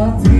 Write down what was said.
Só